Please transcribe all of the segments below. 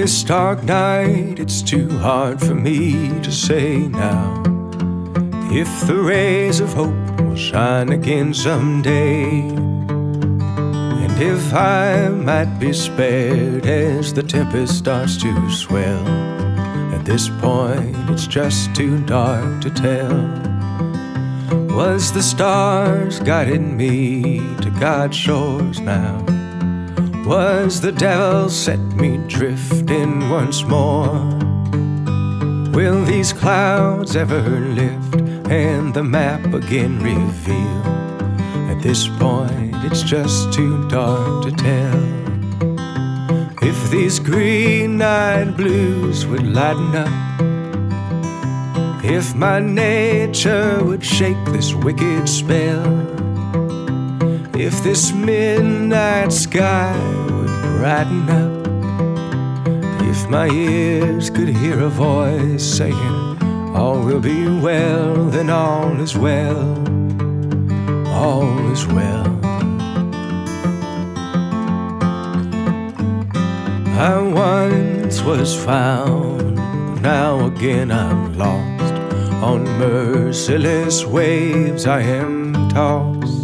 This dark night, it's too hard for me to say now if the rays of hope will shine again someday. And if I might be spared as the tempest starts to swell. At this point, it's just too dark to tell. Was the stars guiding me to God's shores now? Was the devil set me drifting once more? Will these clouds ever lift and the map again reveal? At this point, it's just too dark to tell. If these green eyed blues would lighten up, if my nature would shake this wicked spell. If this midnight sky would brighten up, if my ears could hear a voice saying, All will be well, then all is well, all is well. I once was found, now again I'm lost. On merciless waves I am tossed.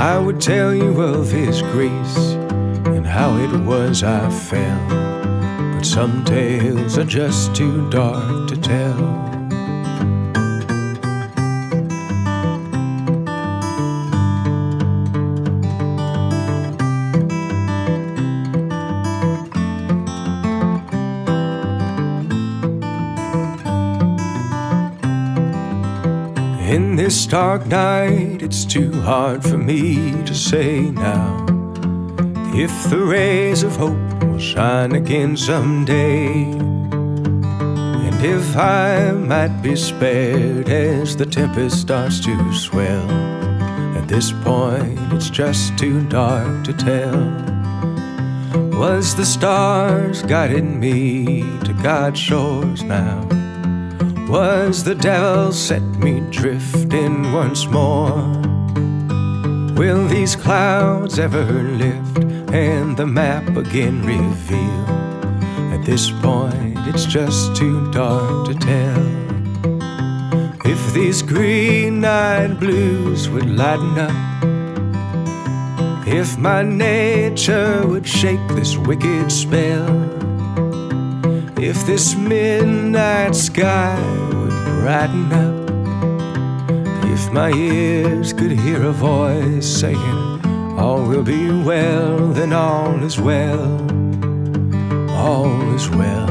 I would tell you of His grace and how it was I fell. But some tales are just too dark to tell. Dark night, it's too hard for me to say now if the rays of hope will shine again someday. And if I might be spared as the tempest starts to swell. At this point, it's just too dark to tell. Was the stars guiding me to God's shores now? Was the devil set me drifting once more? Will these clouds ever lift and the map again reveal? At this point, it's just too dark to tell. If these green eyed blues would lighten up, if my nature would shake this wicked spell. If this midnight sky brighten up, if my ears could hear a voice saying, All will be well, then all is well, all is well.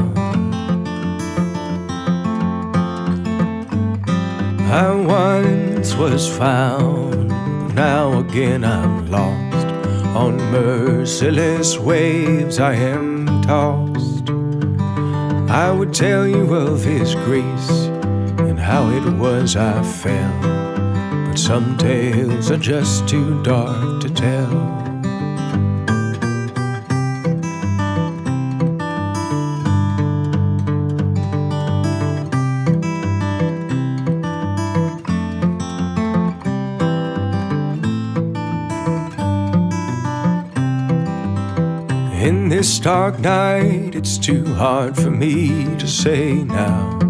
I once was found, now again I'm lost. On merciless waves I am tossed. I would tell you of His grace how it was I fell. But some tales are just too dark to tell. In this dark night, it's too hard for me to say now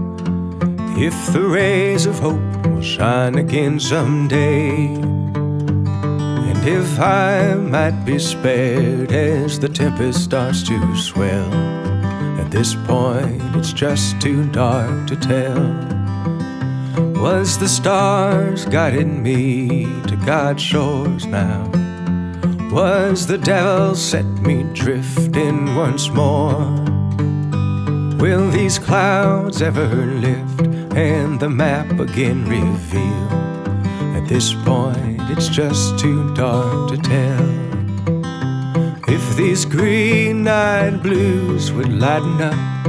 if the rays of hope will shine again someday. And if I might be spared as the tempest starts to swell. At this point, it's just too dark to tell. Was the stars guiding me to God's shores now? Was the devil set me drifting once more? Will these clouds ever lift and the map again reveal? At this point, it's just too dark to tell. If these green eyed blues would lighten up,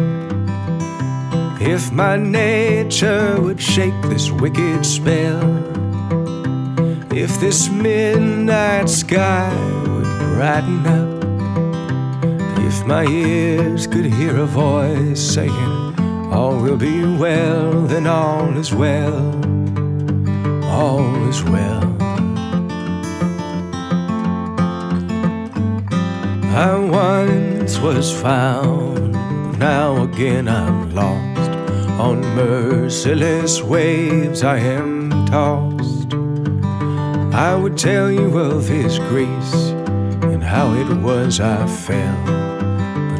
if my nature would shake this wicked spell. If this midnight sky would brighten up, if my ears could hear a voice saying, All will be well, then all is well, all is well. I once was found, now again I'm lost. On merciless waves I am tossed. I would tell you of his grace and how it was I fell.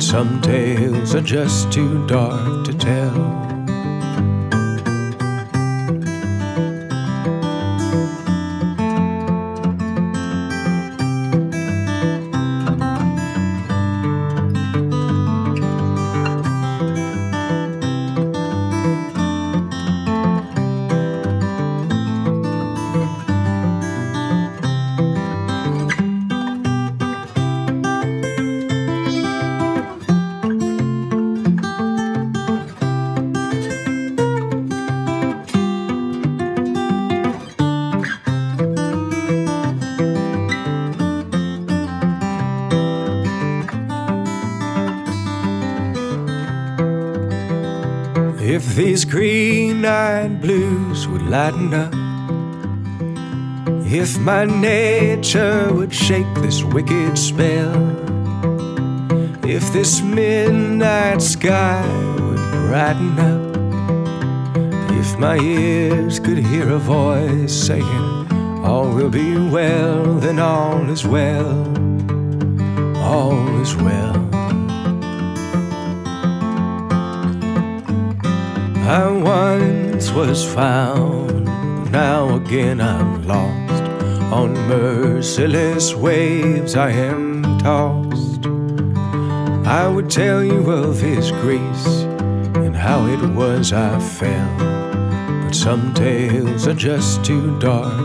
Some tales are just too dark to tell. Lighten up, if my nature would shake this wicked spell, if this midnight sky would brighten up, if my ears could hear a voice saying, All will be well, then all is well, all is well. I once was found, now again I'm lost. On merciless waves I am tossed. I would tell you of His grace and how it was I fell. But some tales are just too dark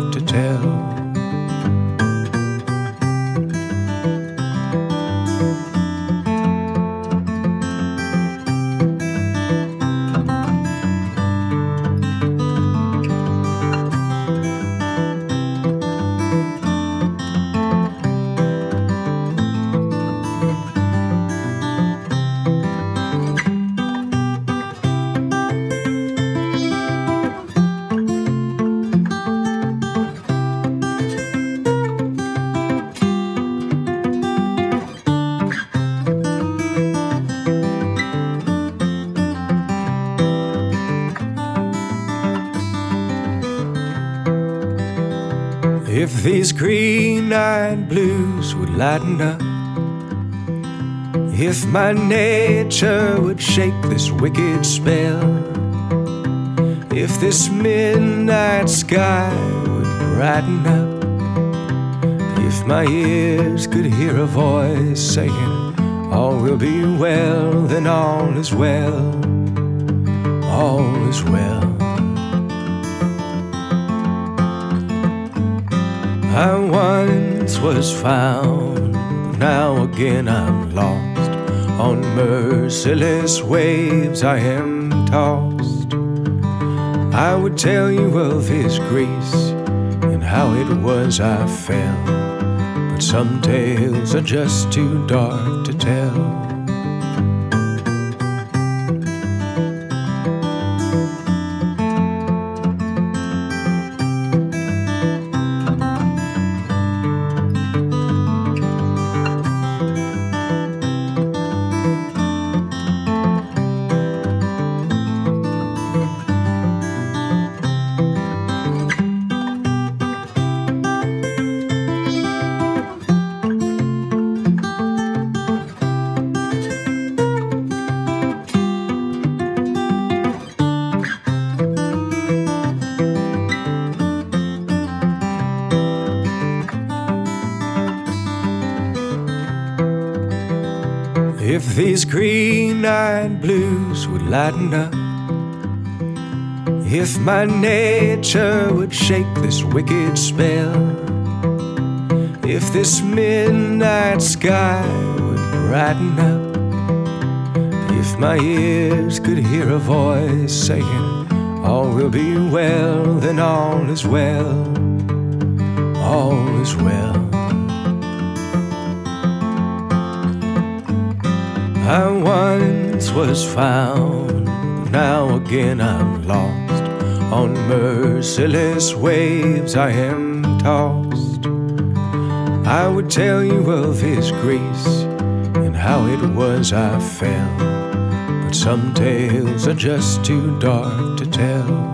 these green eyed blues would lighten up, if my nature would shake this wicked spell, if this midnight sky would brighten up, if my ears could hear a voice saying, All will be well, then all is well, all is well. Was found, now again I'm lost. On merciless waves I am tossed. I would tell you of His grace and how it was I fell. But some tales are just too dark to tell. These green eyed blues would lighten up, if my nature would shake this wicked spell, if this midnight sky would brighten up, if my ears could hear a voice saying, All will be well, then all is well, all is well. I once was found, now again I'm lost. On merciless waves I am tossed. I would tell you of His grace and how it was I fell. But some tales are just too dark to tell.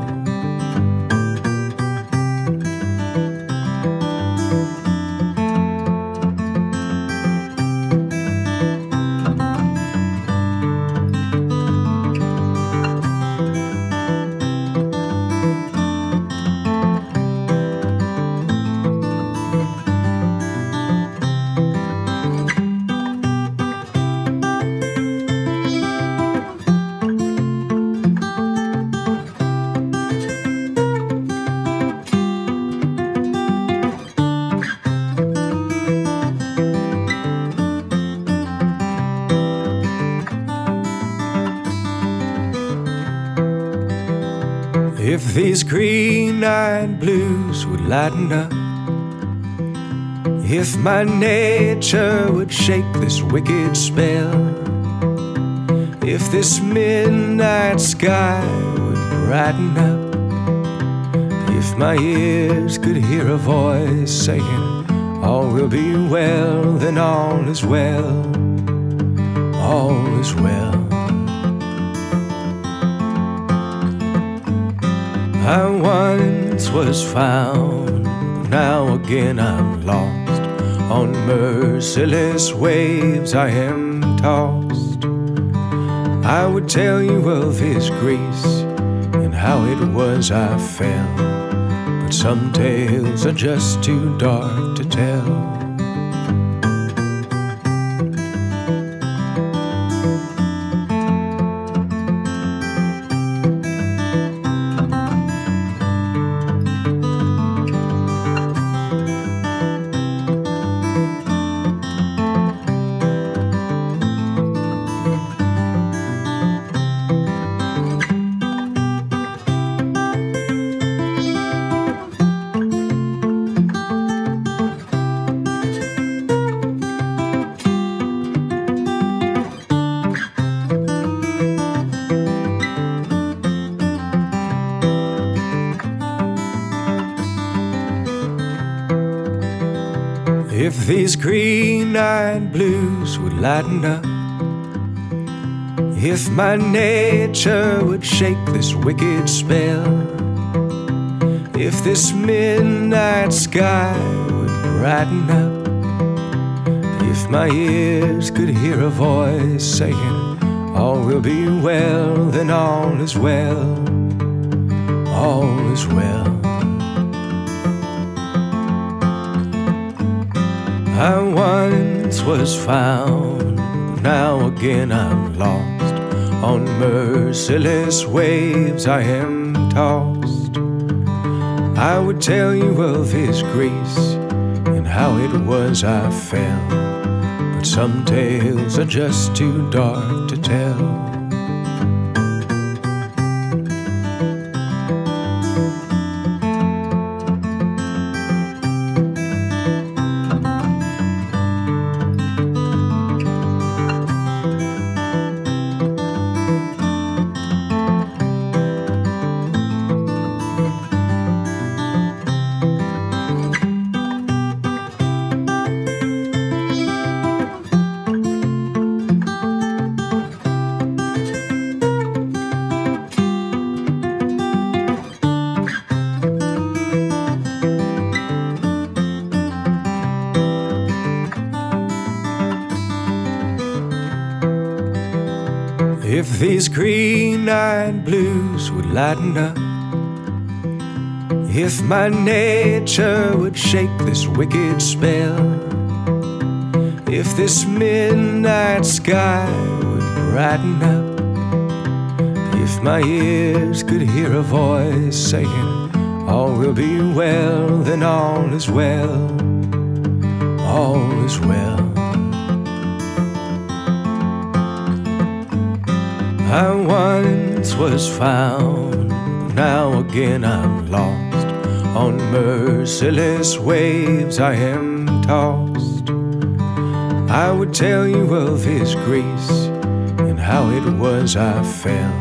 Lighten up, uh, if my nature would shake this wicked spell, if this midnight sky would brighten up, if my ears could hear a voice saying, All will be well, then all is well, all is well. I once was found, now again I'm lost. On merciless waves I am tossed. I would tell you of His grace and how it was I fell, but some tales are just too dark to tell. Lighten up, if my nature would shake this wicked spell, if this midnight sky would brighten up, if my ears could hear a voice saying, All will be well, then all is well, all is well. I once was found, now again I'm lost. On merciless waves I am tossed. I would tell you of His grace and how it was I fell. But some tales are just too dark to tell. Lighten up, if my nature would shake this wicked spell, if this midnight sky would brighten up, if my ears could hear a voice saying, All will be well, then all is well, all is well. I once was found, now again I'm lost. On merciless waves I am tossed. I would tell you of His grace and how it was I fell.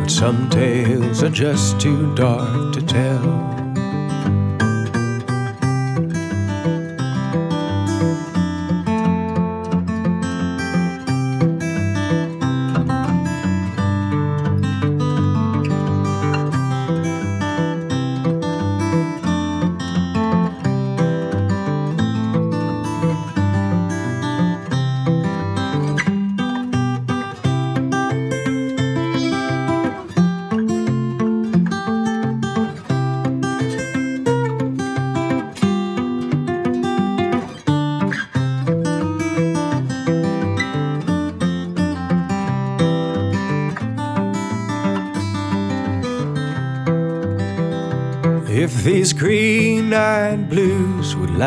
But some tales are just too dark to tell.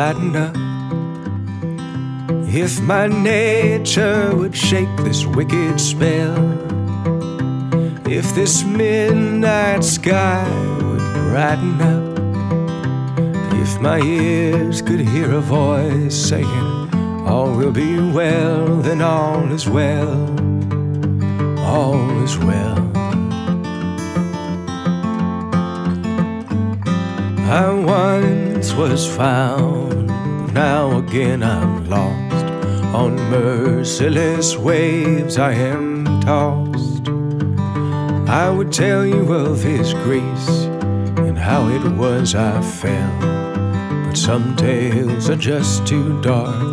Lighten up, if my nature would shake this wicked spell, if this midnight sky would brighten up, if my ears could hear a voice saying, All will be well, then all is well, all is well. I once was found, now again I'm lost. On merciless waves I am tossed. I would tell you of His grace and how it was I fell. But some tales are just too dark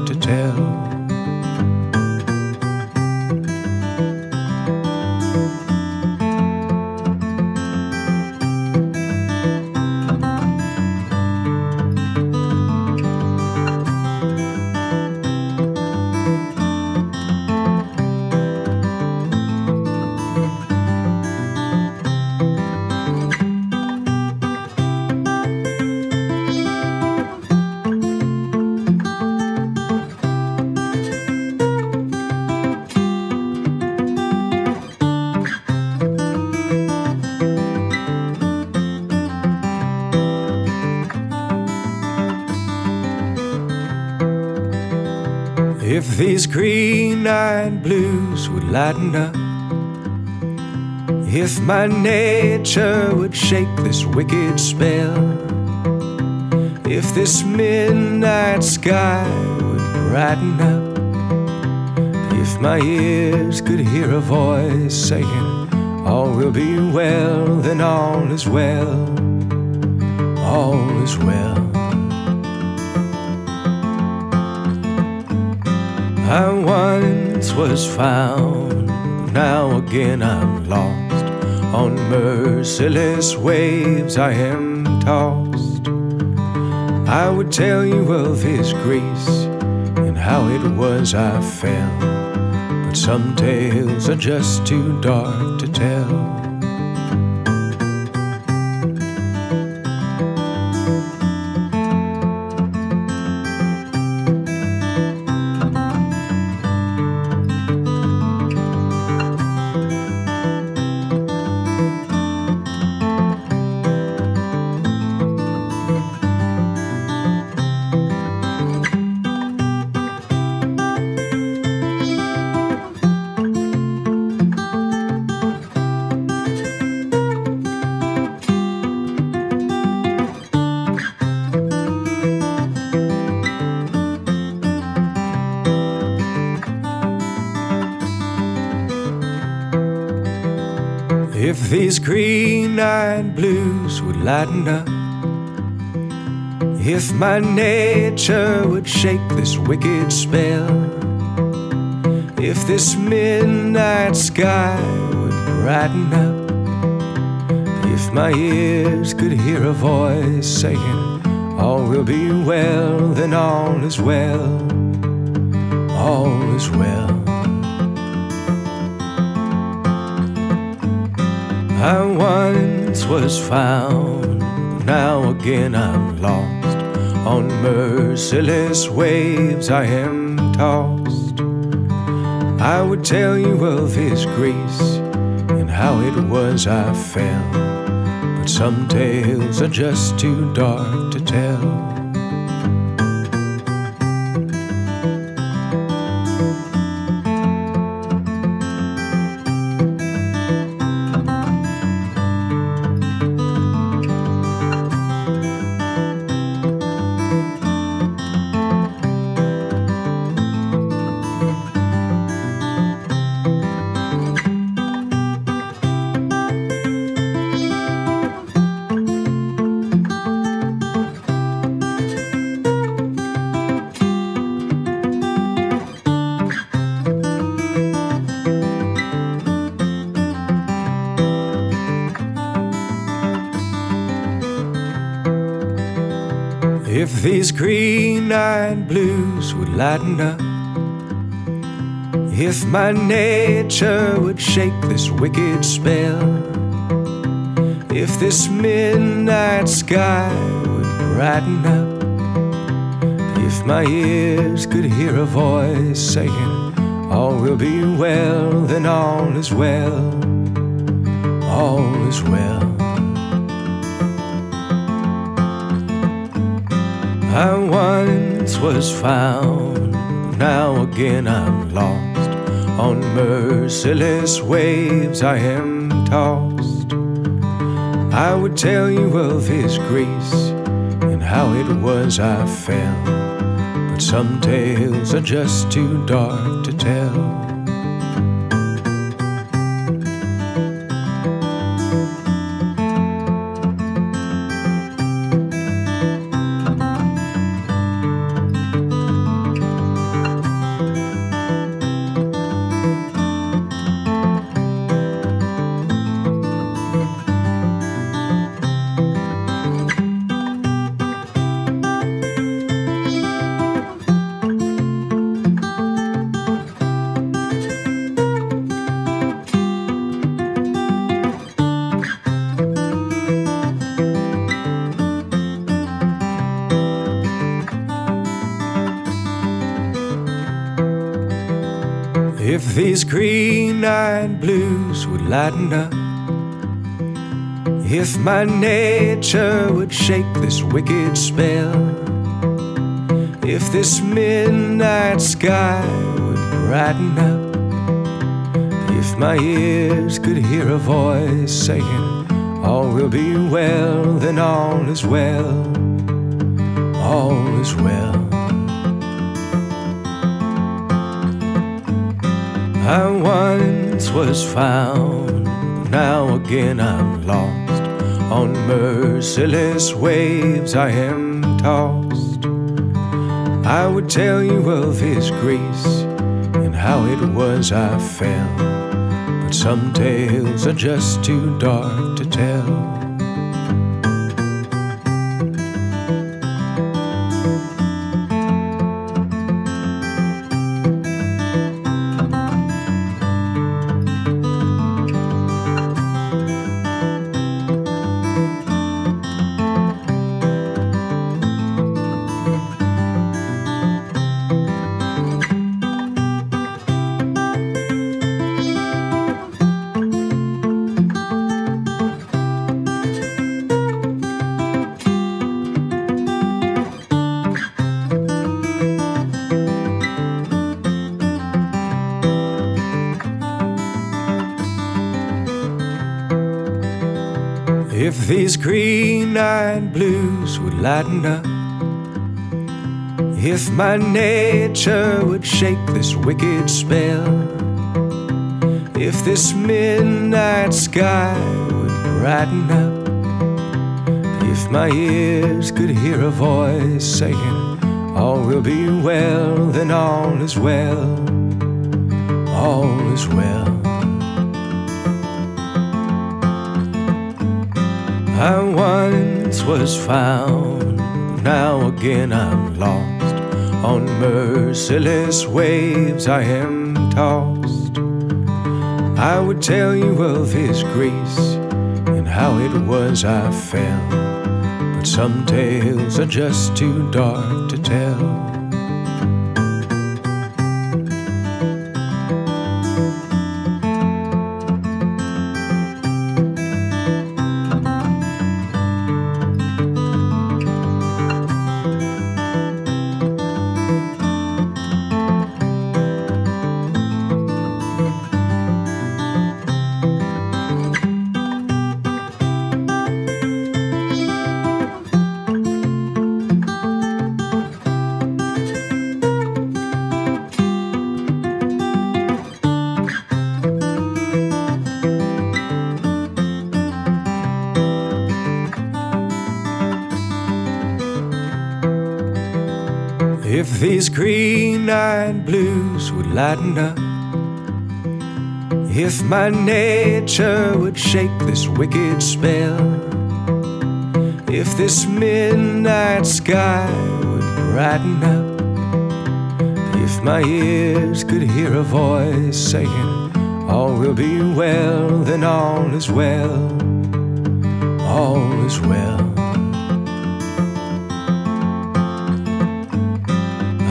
these green eyed blues would lighten up, if my nature would shake this wicked spell, if this midnight sky would brighten up, if my ears could hear a voice saying, All will be well, then all is well, all is well. Was found, now again I'm lost. On merciless waves I am tossed. I would tell you of His grace and how it was I fell. But some tales are just too dark to tell. These green eyed blues would lighten up, if my nature would shake this wicked spell, if this midnight sky would brighten up, if my ears could hear a voice saying, All will be well, then all is well, all is well. I once was found, now again I'm lost. On merciless waves I am tossed. I would tell you of His grace and how it was I fell. But some tales are just too dark to tell. If these green eyed blues would lighten up, if my nature would shake this wicked spell, If this midnight sky would brighten up, if my ears could hear a voice saying, All will be well, then all is well, all is well. I once was found, now again I'm lost. On merciless waves I am tossed. I would tell you of His grace and how it was I fell. But some tales are just too dark to tell. Lighten up, if my nature would shake this wicked spell, if this midnight sky would brighten up, if my ears could hear a voice saying, All will be well, then all is well, all is well. I once was found, now again I'm lost. On merciless waves I am tossed. I would tell you of His grace and how it was I fell. But some tales are just too dark to tell. Lighten up, if my nature would shake this wicked spell, if this midnight sky would brighten up, if my ears could hear a voice saying, All will be well, then all is well, all is well. I once was found, now again I'm lost. On merciless waves I am tossed. I would tell you of His grace and how it was I fell. But some tales are just too dark to tell. Lighten up, if my nature would shake this wicked spell, if this midnight sky would brighten up, if my ears could hear a voice saying, All will be well, then all is well, all is well.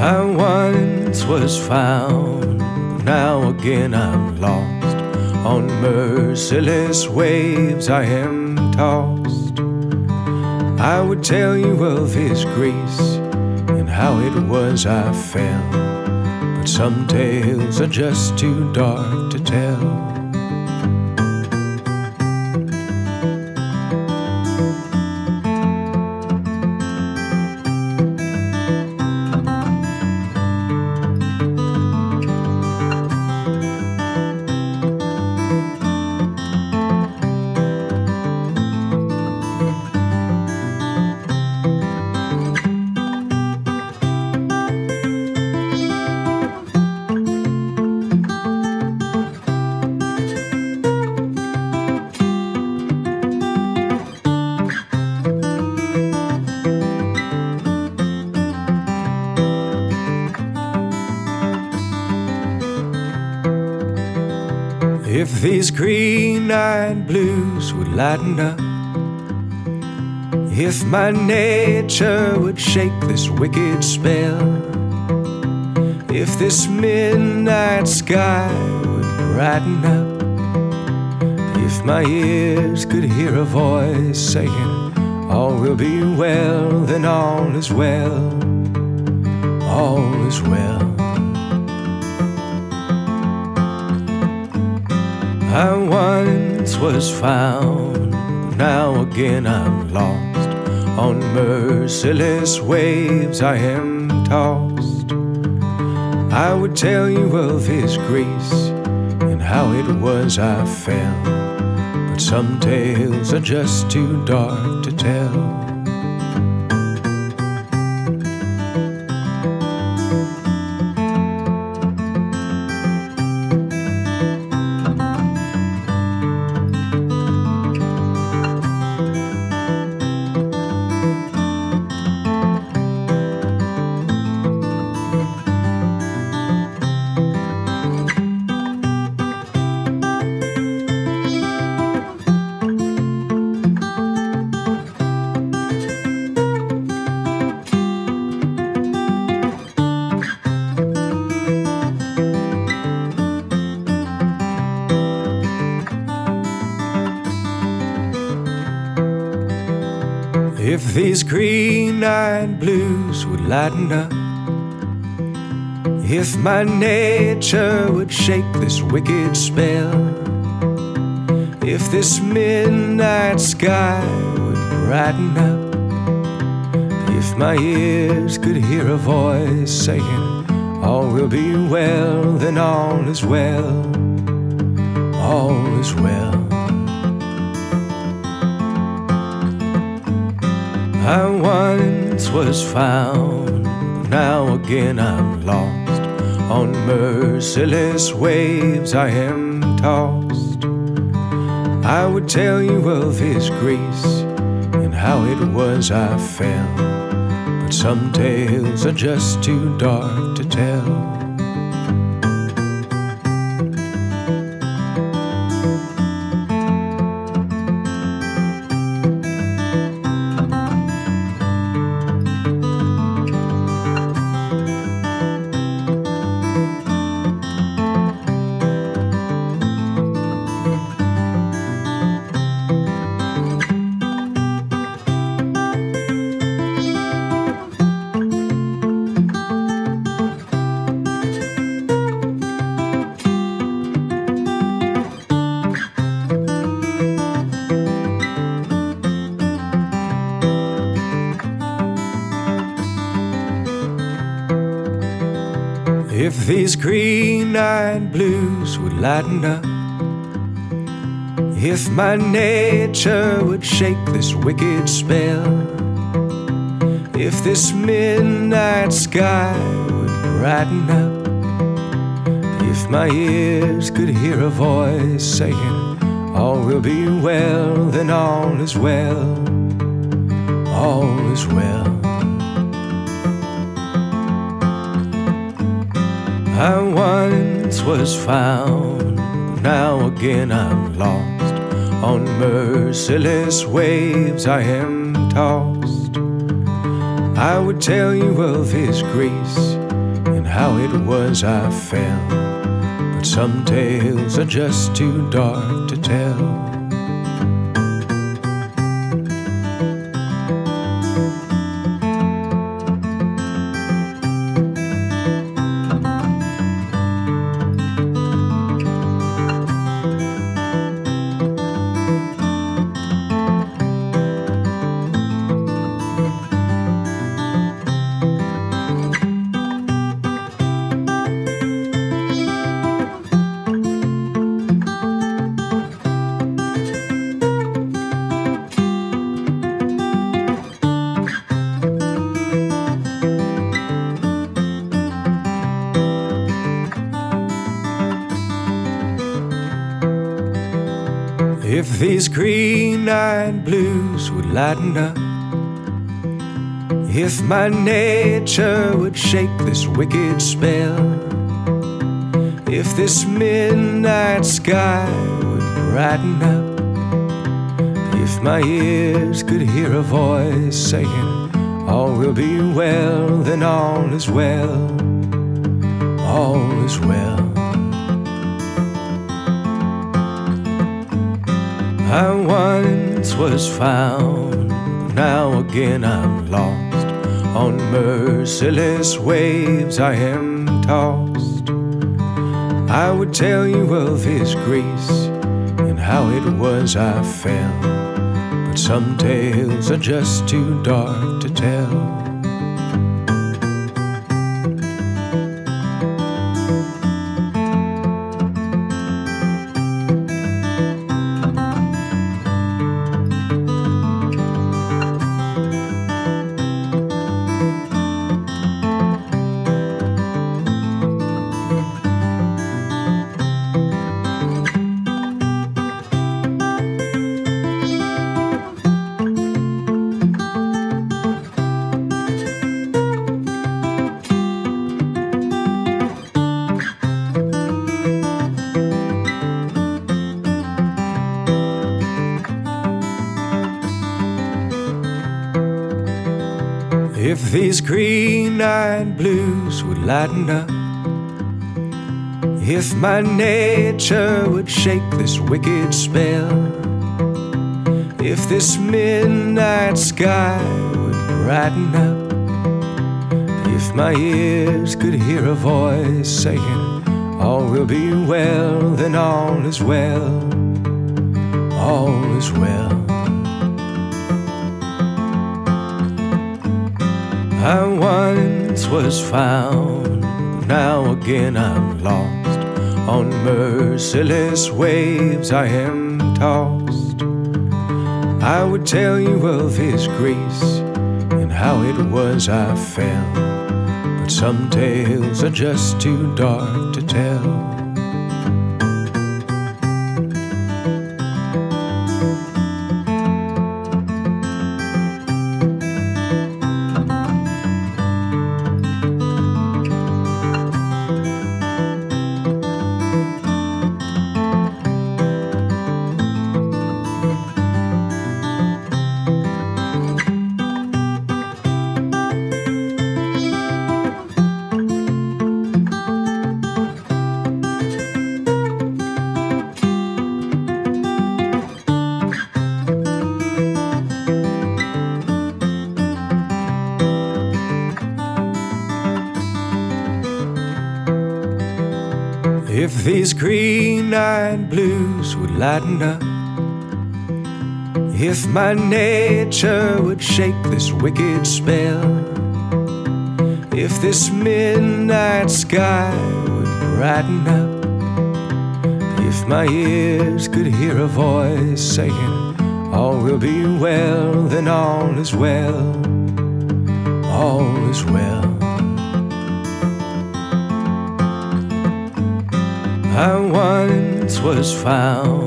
I once was found, now again I'm lost. On merciless waves I am tossed. I would tell you of His grace and how it was I fell. But some tales are just too dark to tell. Lighten up, if my nature would shake this wicked spell, if this midnight sky would brighten up, if my ears could hear a voice saying, All will be well, then all is well, all is well. Was found, now again I'm lost. On merciless waves I am tossed. I would tell you of His grace and how it was I fell. But some tales are just too dark to tell. These green eyed blues would lighten up, if my nature would shake this wicked spell, if this midnight sky would brighten up, if my ears could hear a voice saying, All will be well, then all is well, all is well. Once was found, now again I'm lost. On merciless waves I am tossed. I would tell you of His grace and how it was I fell. But some tales are just too dark to tell. These green eyed blues would lighten up, if my nature would shake this wicked spell, if this midnight sky would brighten up, if my ears could hear a voice saying, All will be well, then all is well, all is well. I once was found, now again I'm lost. On merciless waves I am tossed. I would tell you of His grace and how it was I fell. But some tales are just too dark to tell. Eyed blues would lighten up, if my nature would shake this wicked spell, if this midnight sky would brighten up, if my ears could hear a voice saying, All will be well, then all is well, all is well. I once was found, now again I'm lost. On merciless waves I am tossed. I would tell you of His grace and how it was I fell. But some tales are just too dark to tell. Lighten up, if my nature would shake this wicked spell, if this midnight sky would brighten up, if my ears could hear a voice saying, All will be well, then all is well, all is well. I once was found, now again I'm lost. On merciless waves I am tossed. I would tell you of His grace and how it was I fell. But some tales are just too dark to tell. Lighten up, if my nature would shake this wicked spell, if this midnight sky would brighten up, if my ears could hear a voice saying, All will be well, then all is well, all is well. I once was found,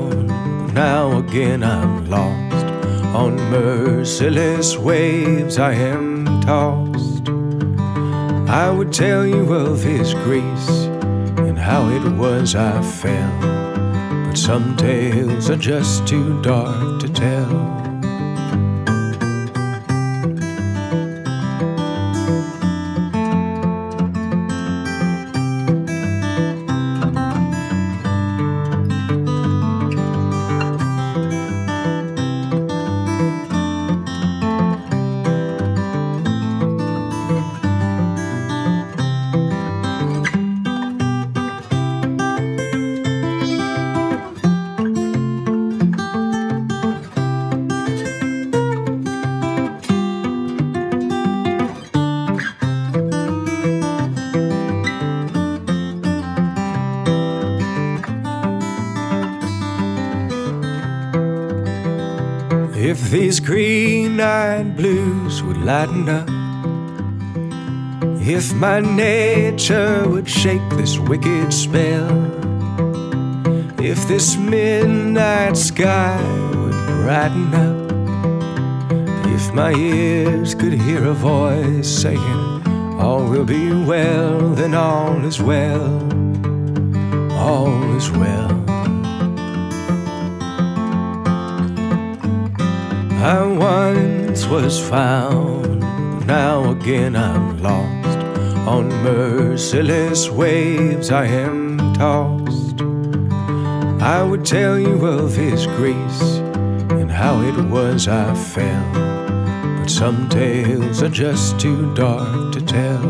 now again I'm lost. On merciless waves I am tossed. I would tell you of His grace and how it was I fell. but some tales are just too dark to tell. Lighten up, if my nature would shake this wicked spell, if this midnight sky would brighten up, if my ears could hear a voice saying, All will be well, then all is well, all is well. Was found, now again I'm lost. On merciless waves I am tossed. I would tell you of His grace and how it was I fell. But some tales are just too dark to tell.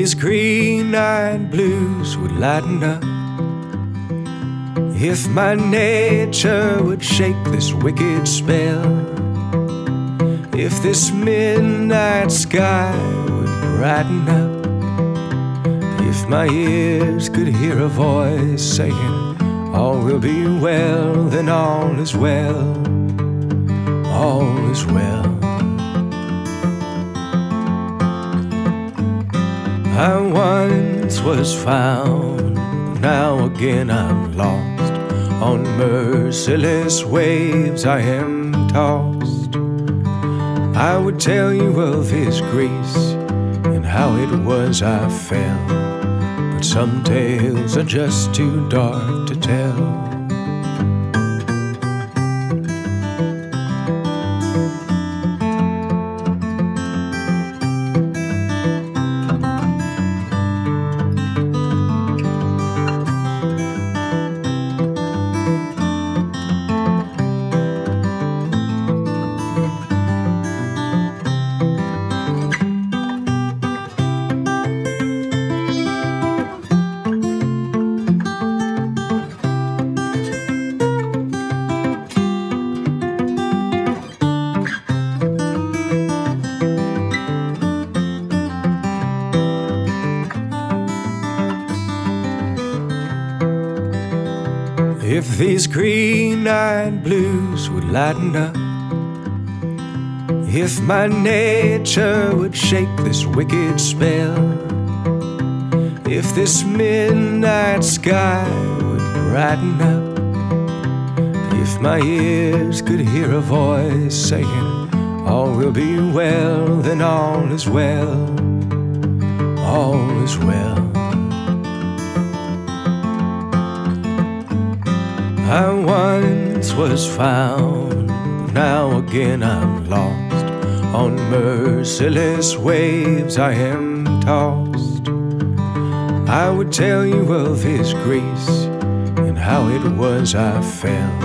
If these green eyed blues would lighten up, if my nature would shake this wicked spell, if this midnight sky would brighten up, if my ears could hear a voice saying, All will be well, then all is well, all is well. Once was found, now again I'm lost. On merciless waves I am tossed. I would tell you of His grace and how it was I fell. But some tales are just too dark to tell. If these green eyed blues would lighten up, if my nature would shake this wicked spell, if this midnight sky would brighten up, if my ears could hear a voice saying, All will be well, then all is well, all is well. Was found, now again I'm lost. On merciless waves I am tossed. I would tell you of His grace and how it was I fell.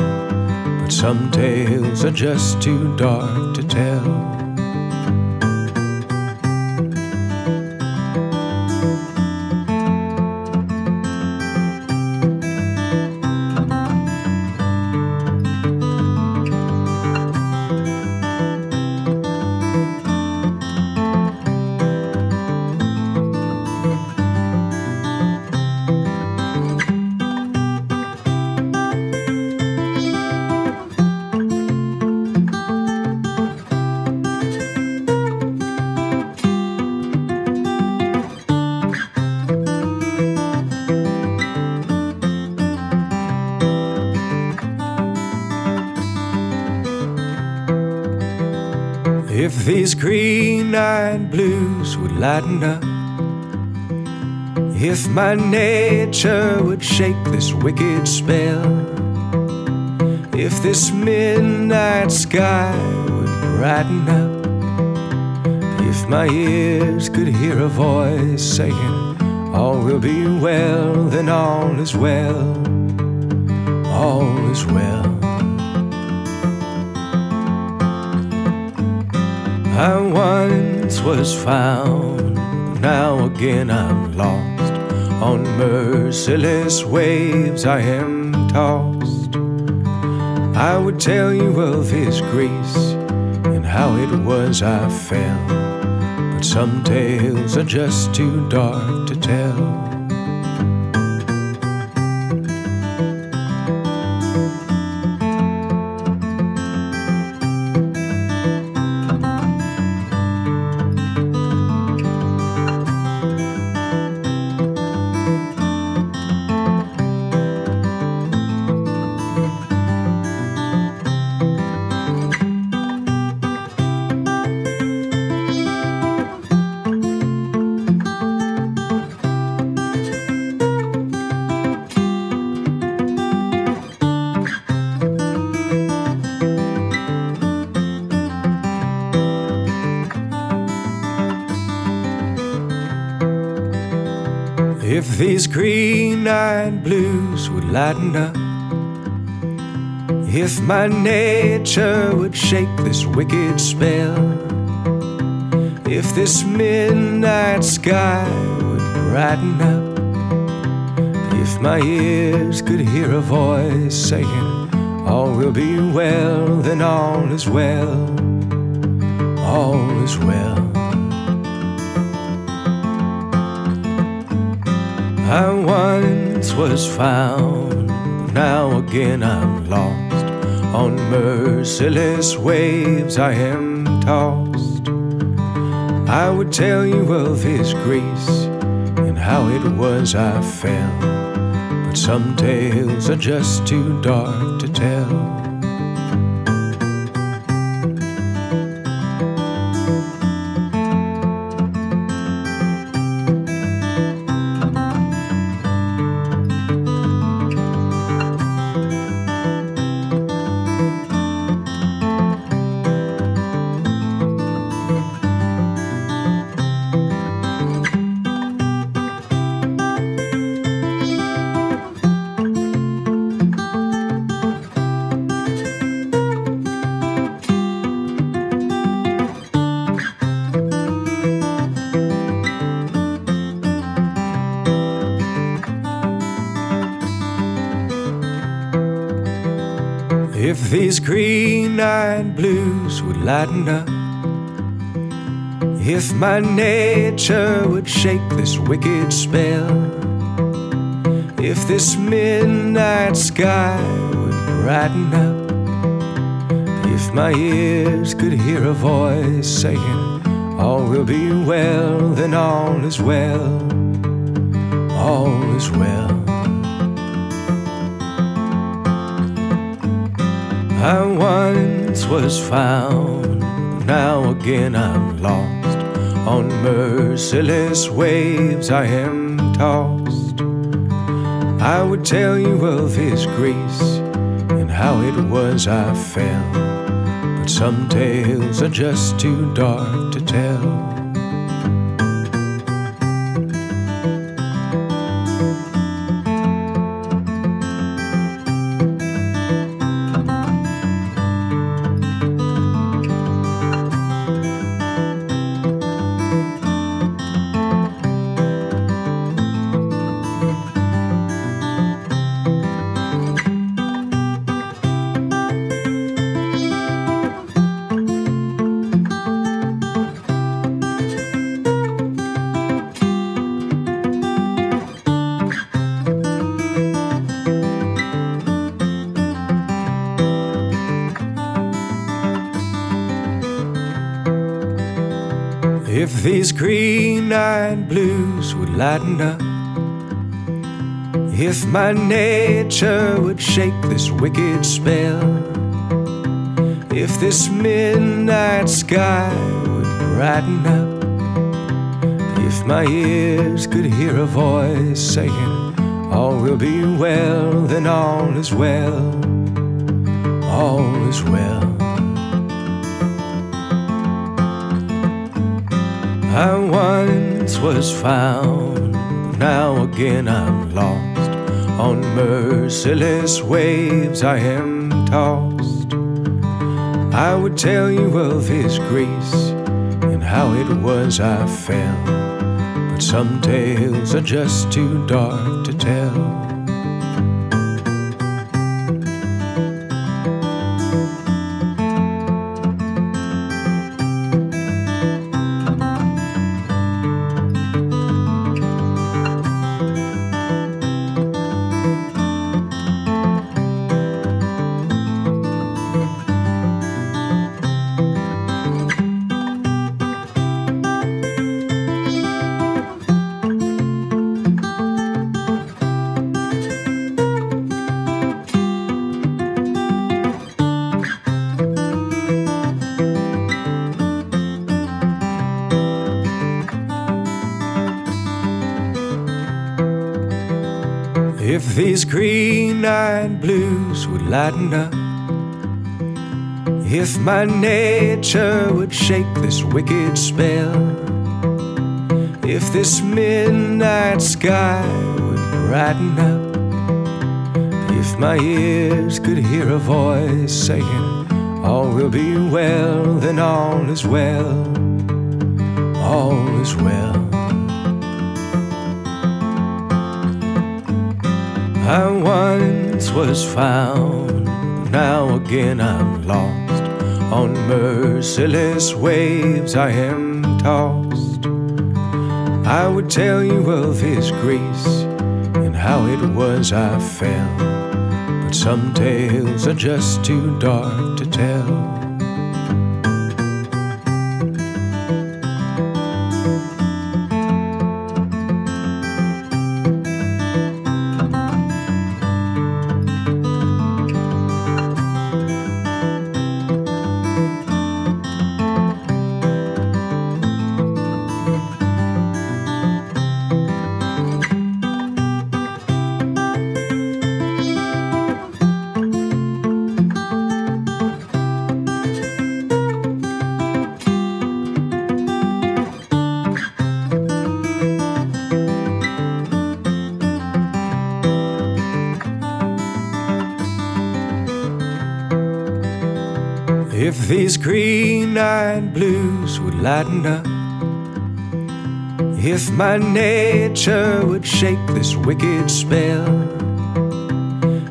But some tales are just too dark to tell. If these green eyed blues would lighten up, if my nature would shake this wicked spell, if this midnight sky would brighten up, if my ears could hear a voice saying, All will be well, then all is well, all is well. I once was found, but now again I'm lost. On merciless waves I am tossed. I would tell you of His grace and how it was I fell. But some tales are just too dark to tell. Lighten up, if my nature would shake this wicked spell, if this midnight sky would brighten up, if my ears could hear a voice saying, All will be well, then all is well, all is well. I once was found, now again I'm lost. On merciless waves I am tossed. I would tell you of His grace and how it was I fell. But some tales are just too dark to tell. If my nature would shake this wicked spell, if this midnight sky would brighten up, if my ears could hear a voice saying, All will be well, then all is well, all is well. I once was found, now again I'm lost. On merciless waves I am tossed. I would tell you of His grace and how it was I fell. But some tales are just too dark lighten up, if my nature would shake this wicked spell, If this midnight sky would brighten up, if my ears could hear a voice saying, All will be well, then all is well, all is well. Was found, now again I'm lost. On merciless waves I am tossed. I would tell you of His grace and how it was I fell. But some tales are just too dark to tell. Lighten up, if my nature would shake this wicked spell, if this midnight sky would brighten up, if my ears could hear a voice saying, All will be well, then all is well, all is well. I once was found, now again I'm lost. On merciless waves I am tossed. I would tell you of His grace and how it was I fell. But some tales are just too dark to tell. Green eyed blues would lighten up, if my nature would shake this wicked spell,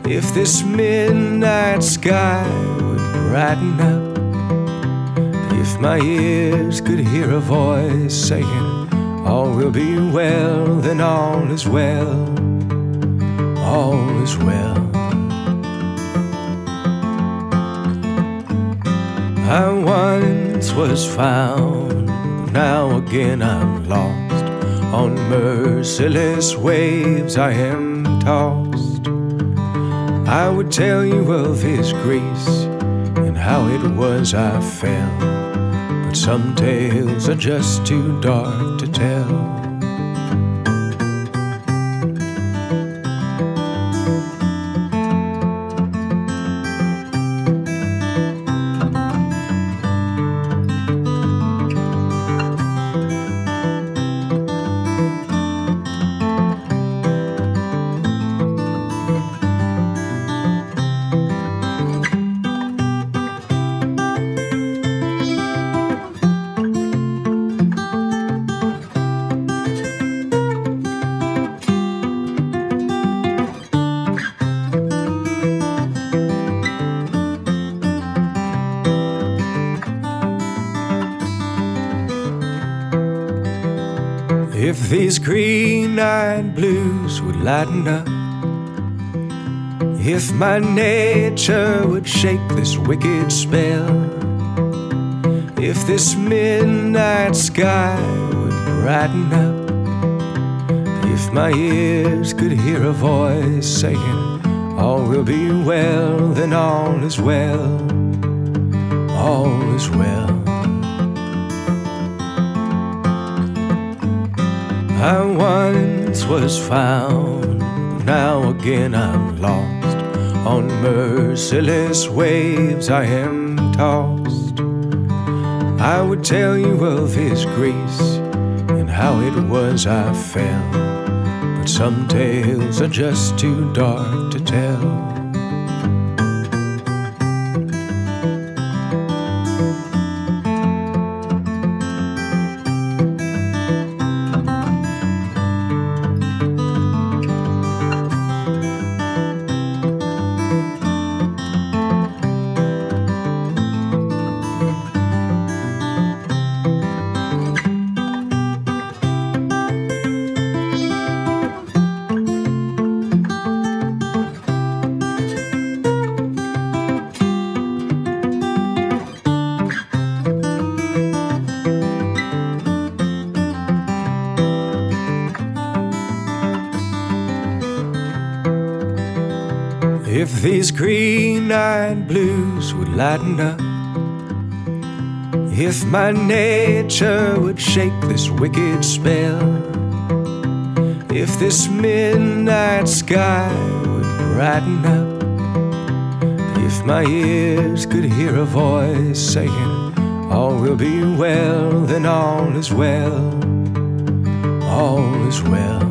if this midnight sky would brighten up, if my ears could hear a voice saying, All will be well, then all is well, all is well. Was found, now again I'm lost. On merciless waves I am tossed. I would tell you of His grace and how it was I fell. But some tales are just too dark to tell. These green eyed blues would lighten up, if my nature would shake this wicked spell, if this midnight sky would brighten up, if my ears could hear a voice saying, All will be well, then all is well, all is well. I once was found, now again I'm lost. On merciless waves I am tossed. I would tell you of His grace and how it was I fell. But some tales are just too dark to tell. If these green eyed blues would lighten up, if my nature would shake this wicked spell, if this midnight sky would brighten up, if my ears could hear a voice saying, All will be well, then all is well, all is well.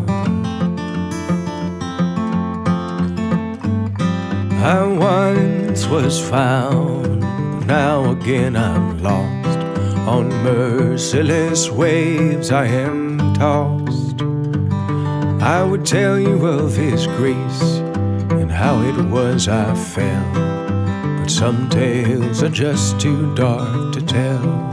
I once was found, now again I'm lost. On merciless waves I am tossed. I would tell you of His grace and how it was I fell. But some tales are just too dark to tell.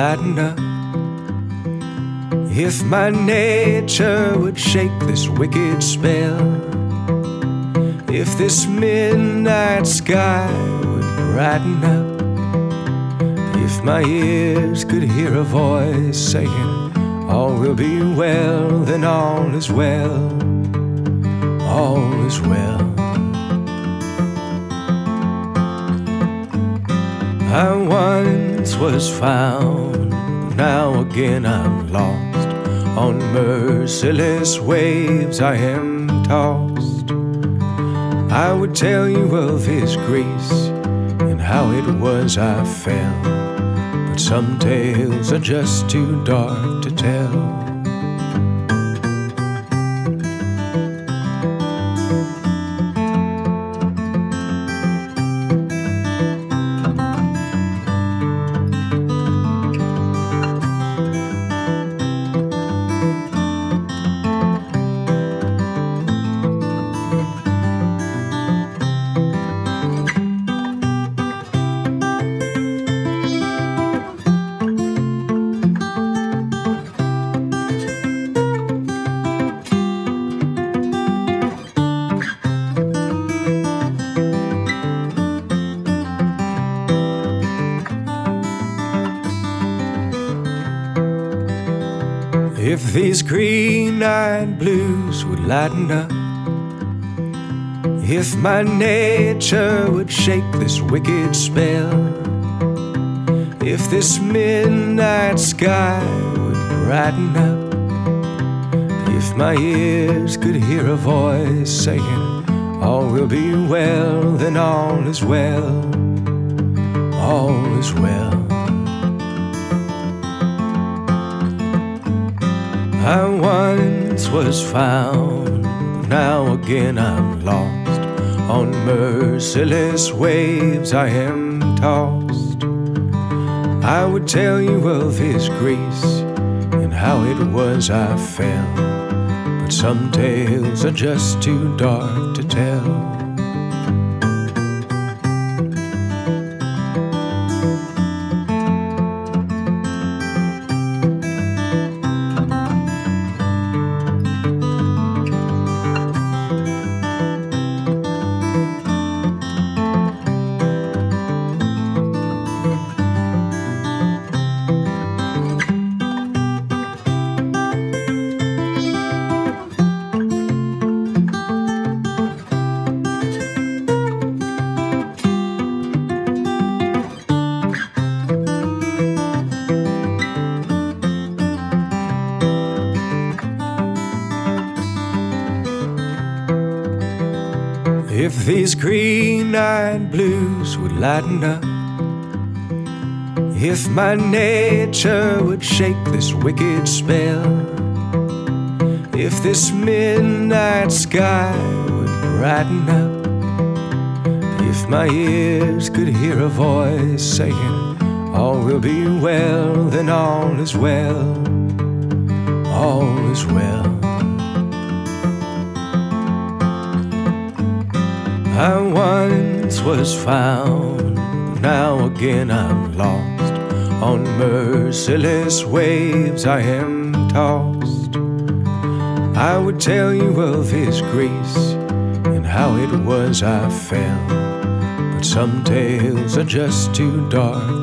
Lighten up, if my nature would shake this wicked spell, if this midnight sky would brighten up, if my ears could hear a voice saying, All will be well, then all is well, all is well. I once was found, now again I'm lost. On merciless waves I am tossed. I would tell you of His grace and how it was I fell. But some tales are just too dark lighten up, if my nature would shake this wicked spell, if this midnight sky would brighten up, if my ears could hear a voice saying, All will be well, then all is well, all is well. Was found, now again I'm lost. On merciless waves I am tossed. I would tell you of His grace and how it was I fell. But some tales are just too dark to tell. Lighten up, if my nature would shake this wicked spell, if this midnight sky would brighten up, if my ears could hear a voice saying, All will be well, then all is well, all is well. I once was found, now again I'm lost. On merciless waves I am tossed. I would tell you of His grace and how it was I fell. But some tales are just too dark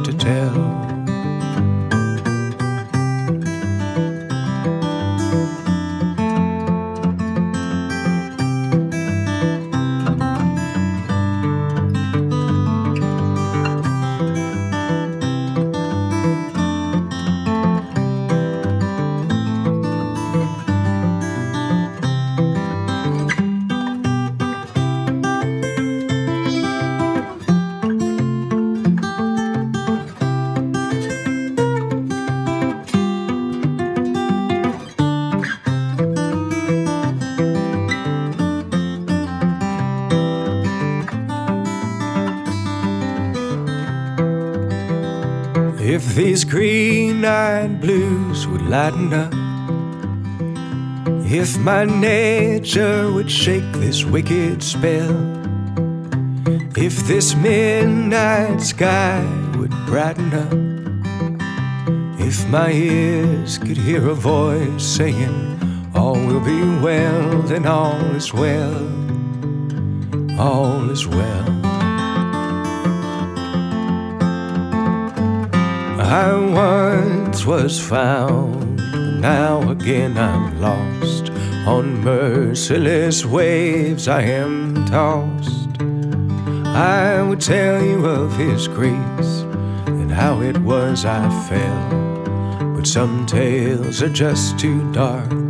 If these green eyed blues would lighten up, if my nature would shake this wicked spell, if this midnight sky would brighten up, if my ears could hear a voice saying, All will be well, then all is well, all is well. I once was found, now again I'm lost. On merciless waves I am tossed. I would tell you of His grace and how it was I fell. But some tales are just too dark.